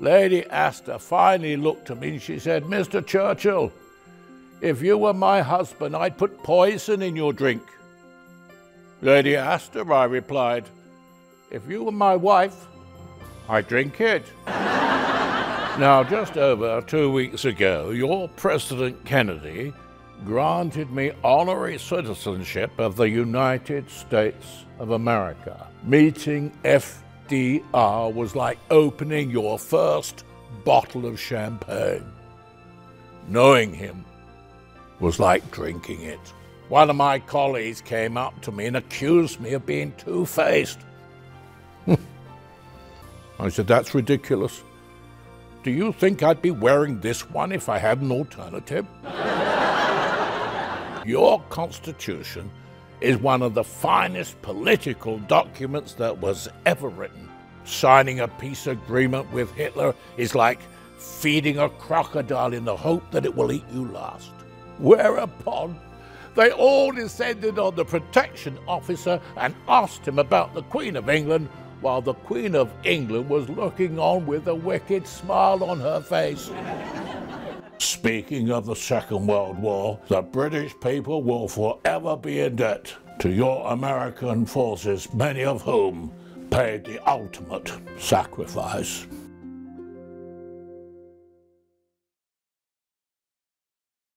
Lady Astor finally looked at me and she said, Mr. Churchill, if you were my husband, I'd put poison in your drink. Lady Astor, I replied, if you were my wife, I'd drink it. now, just over two weeks ago, your President Kennedy granted me honorary citizenship of the United States of America. Meeting FDR was like opening your first bottle of champagne. Knowing him was like drinking it. One of my colleagues came up to me and accused me of being two faced. I said, That's ridiculous. Do you think I'd be wearing this one if I had an alternative? Your Constitution is one of the finest political documents that was ever written. Signing a peace agreement with Hitler is like feeding a crocodile in the hope that it will eat you last. Whereupon, they all descended on the protection officer and asked him about the Queen of England, while the Queen of England was looking on with a wicked smile on her face. Speaking of the Second World War, the British people will forever be in debt to your American forces, many of whom paid the ultimate sacrifice.